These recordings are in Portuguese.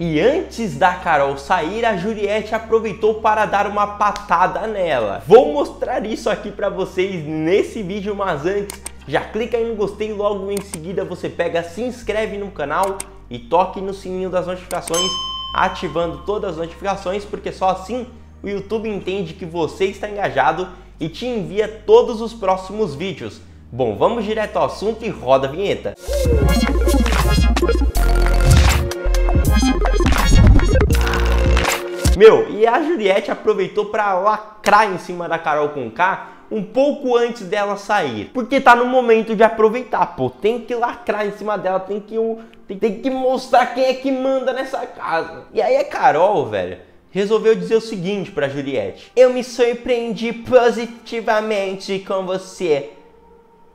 E antes da Carol sair, a Juliette aproveitou para dar uma patada nela. Vou mostrar isso aqui para vocês nesse vídeo, mas antes, já clica aí no gostei logo em seguida você pega, se inscreve no canal e toque no sininho das notificações, ativando todas as notificações, porque só assim o YouTube entende que você está engajado e te envia todos os próximos vídeos. Bom, vamos direto ao assunto e roda a vinheta. Meu, e a Juliette aproveitou para lacrar em cima da Carol com K um pouco antes dela sair. Porque tá no momento de aproveitar, pô. Tem que lacrar em cima dela, tem que, tem, tem que mostrar quem é que manda nessa casa. E aí a Carol, velho, resolveu dizer o seguinte pra Juliette: Eu me surpreendi positivamente com você.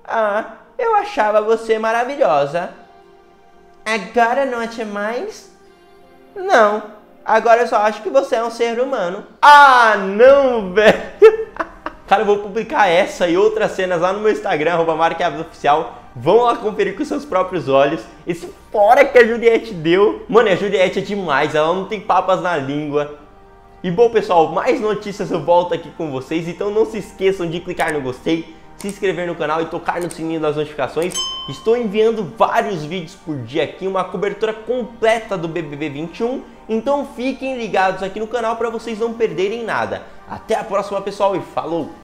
Ah, eu achava você maravilhosa. Agora não é mais? Não. Agora eu só acho que você é um ser humano. Ah, não, velho. Cara, eu vou publicar essa e outras cenas lá no meu Instagram, arroba Oficial. Vão lá conferir com seus próprios olhos. Esse fora que a Juliette deu. Mano, a Juliette é demais, ela não tem papas na língua. E bom, pessoal, mais notícias eu volto aqui com vocês. Então não se esqueçam de clicar no gostei, se inscrever no canal e tocar no sininho das notificações. Estou enviando vários vídeos por dia aqui, uma cobertura completa do BBB 21. Então fiquem ligados aqui no canal para vocês não perderem nada. Até a próxima, pessoal, e falou!